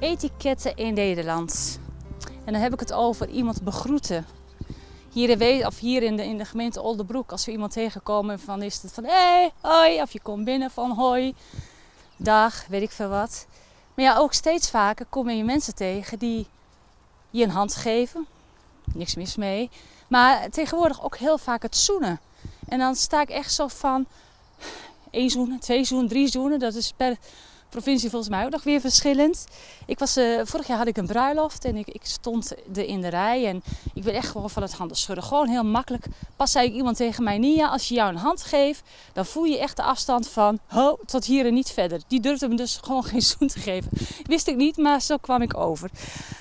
Etiketten in Nederland. En dan heb ik het over iemand begroeten. Hier in, of hier in, de, in de gemeente Oldenbroek, als we iemand tegenkomen, van is het van hé, hey, hoi. Of je komt binnen van hoi, dag, weet ik veel wat. Maar ja, ook steeds vaker kom je mensen tegen die je een hand geven. Niks mis mee. Maar tegenwoordig ook heel vaak het zoenen. En dan sta ik echt zo van één zoen, twee zoen, drie zoenen. Dat is per provincie volgens mij ook nog weer verschillend. Ik was, eh, vorig jaar had ik een bruiloft en ik, ik stond er in de rij. En ik ben echt gewoon van het handen schudden. Gewoon heel makkelijk. Pas zei ik iemand tegen mij, Nia, als je jou een hand geeft, dan voel je echt de afstand van ho, tot hier en niet verder. Die durfde me dus gewoon geen zoen te geven. Wist ik niet, maar zo kwam ik over.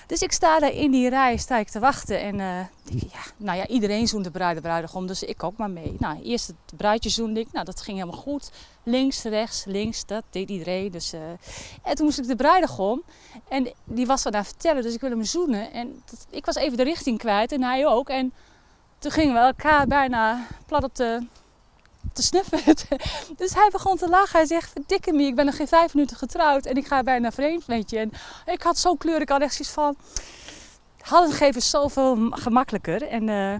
Dus ik sta daar in die rij, sta ik te wachten. En eh, ja, nou ja, iedereen zoent de bruid, de bruidegom, dus ik ook maar mee. Nou, eerst het bruidje zoende ik. Nou, dat ging helemaal goed. Links, rechts, links, dat deed iedereen. Dus, eh, En toen moest ik de bruidegom. En die was wat aan vertellen, dus ik wilde hem zoenen. En ik was even de richting kwijt en hij ook. En toen gingen we elkaar bijna plat op de, te snuffen. dus hij begon te lachen. Hij zegt, verdikke me, ik ben nog geen vijf minuten getrouwd. En ik ga bijna vreemd met je. En ik had zo'n kleur, ik had echt van... Handen geven is zoveel gemakkelijker. En, eh,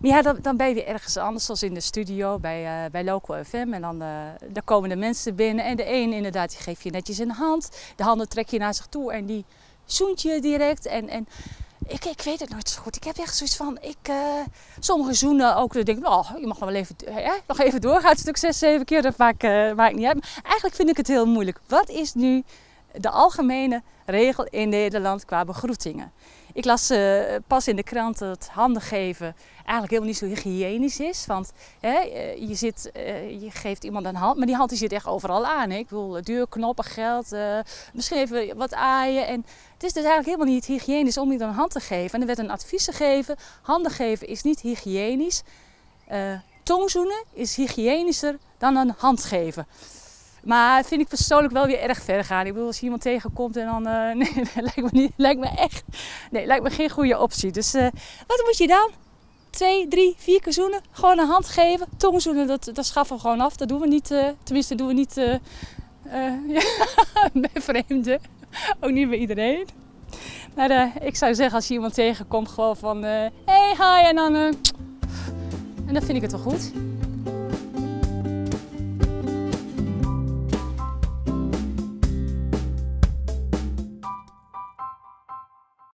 maar ja, dan, dan ben je ergens anders, zoals in de studio bij, eh, bij Local FM. En dan, dan komen de mensen binnen. En de een inderdaad, die geeft je netjes een hand. De handen trek je naar zich toe en die zoent je direct. En, en ik, ik weet het nooit zo goed. Ik heb echt zoiets van, ik, sommige zoenen ook, dan denk ik, oh, je mag nog wel even, hè, nog even doorgaan. Het stuk zes, zeven keer, dat maakt, maakt niet uit. Eigenlijk vind ik het heel moeilijk. Wat is nu de algemene regel in Nederland qua begroetingen? Ik las eh, pas in de krant dat handen geven eigenlijk helemaal niet zo hygiënisch is. Want hè, eh, je, zit, eh, je geeft iemand een hand, maar die hand die zit echt overal aan. Hè? Ik bedoel, deurknoppen, geld, eh, misschien even wat aaien. En het is dus eigenlijk helemaal niet hygiënisch om iemand een hand te geven. En er werd een advies gegeven, handen geven is niet hygiënisch. Tongzoenen is hygiënischer dan een hand geven. Maar vind ik persoonlijk wel weer erg ver gaan. Ik bedoel, als iemand tegenkomt en dan... eh, nee, dat lijkt me, niet, lijkt me echt... Nee, lijkt me geen goede optie. Dus eh, wat moet je dan? Twee, drie, vier keer zoenen. Gewoon een hand geven. Tongzoenen, dat, dat schaffen we gewoon af. Dat doen we niet... eh, tenminste, doen we niet ja, bij vreemden. Ook niet bij iedereen. Maar ik zou zeggen, als je iemand tegenkomt, gewoon van... hey, hi, en dan... en dan vind ik het wel goed.